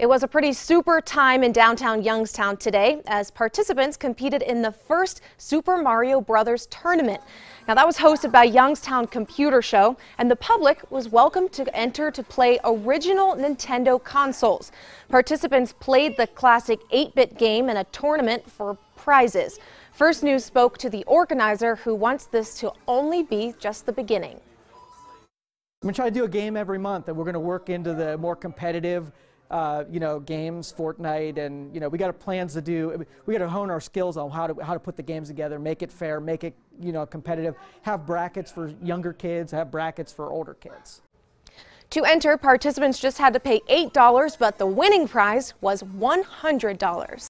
It was a pretty super time in downtown Youngstown today as participants competed in the first Super Mario Brothers tournament. Now that was hosted by Youngstown Computer Show and the public was welcome to enter to play original Nintendo consoles. Participants played the classic 8-bit game in a tournament for prizes. First News spoke to the organizer who wants this to only be just the beginning. I'm going to try to do a game every month and we're going to work into the more competitive uh, you know, games, Fortnite, and you know, we got plans to do. We got to hone our skills on how to how to put the games together, make it fair, make it you know competitive. Have brackets for younger kids, have brackets for older kids. To enter, participants just had to pay $8, but the winning prize was $100.